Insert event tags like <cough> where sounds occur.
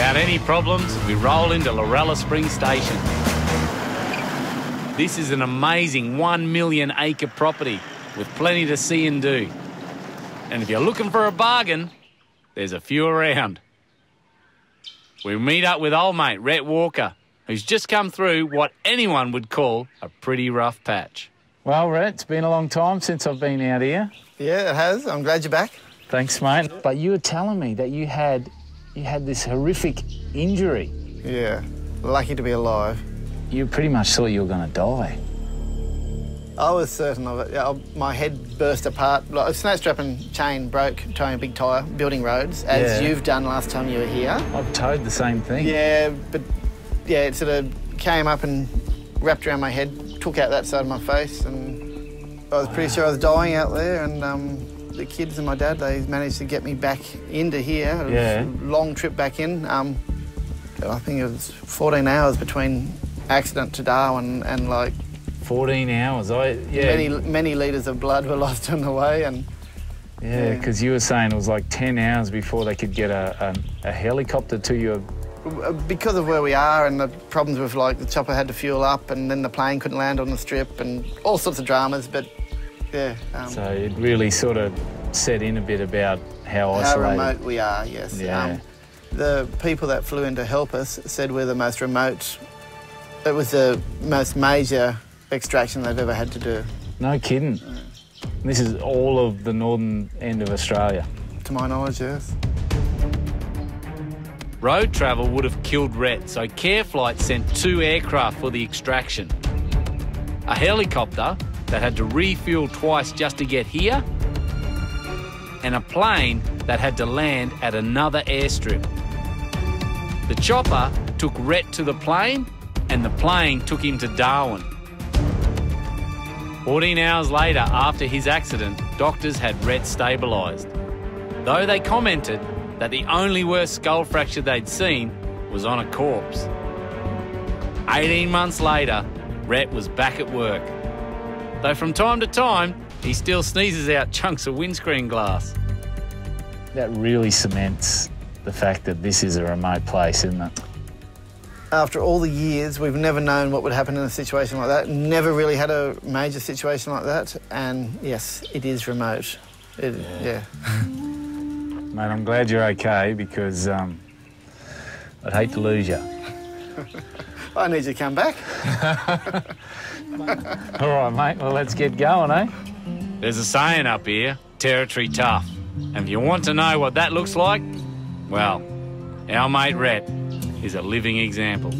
Without any problems, we roll into Lorella Springs Station. This is an amazing one million acre property with plenty to see and do. And if you're looking for a bargain, there's a few around. We meet up with old mate Rhett Walker, who's just come through what anyone would call a pretty rough patch. Well, Rhett, it's been a long time since I've been out here. Yeah, it has. I'm glad you're back. Thanks, mate. But you were telling me that you had you had this horrific injury. Yeah, lucky to be alive. You pretty much thought you were going to die. I was certain of it. Yeah, my head burst apart. Like, a snatch strap and chain broke towing a big tyre, building roads, as Yeah. you've done last time you were here. I've towed the same thing. Yeah, but yeah, it sort of came up and wrapped around my head, took out that side of my face, and I was pretty sure I was dying out there. And um, the kids and my dad, they managed to get me back into here. It was Yeah. a long trip back in. Um, I think it was 14 hours between accident to Darwin and like 14 hours. I yeah. many many litres of blood were <laughs> lost on the way and yeah, because you were saying it was like 10 hours before they could get a, a, a helicopter to you. because of where we are and the problems with like the chopper had to fuel up and then the plane couldn't land on the strip and all sorts of dramas but yeah um, So it really sort of set in a bit about how how isolated. remote we are yes Um, Yeah. the people that flew in to help us said we're the most remote it was the most major extraction they've ever had to do No kidding. This is all of the northern end of Australia. to my knowledge yes Road travel would have killed Rhett, so Careflight sent two aircraft for the extraction. A helicopter that had to refuel twice just to get here, and a plane that had to land at another airstrip. The chopper took Rhett to the plane, and the plane took him to Darwin. 14 hours later, after his accident, doctors had Rhett stabilised. Though they commented that the only worst skull fracture they'd seen was on a corpse. 18 months later, Rhett was back at work. Though from time to time, he still sneezes out chunks of windscreen glass. That really cements the fact that this is a remote place, isn't it? after all the years, we've never known what would happen in a situation like that. Never really had a major situation like that. And yes, it is remote. It, yeah. <laughs> Mate, I'm glad you're okay because um, I'd hate to lose you. <laughs> I need you to come back. <laughs> All right, mate. Well, let's get going, eh? There's a saying up here territory tough. And if you want to know what that looks like, well, our mate Rhett is a living example.